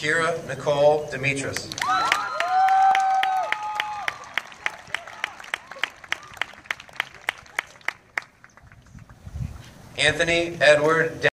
Kira Nicole Demetris. Anthony Edward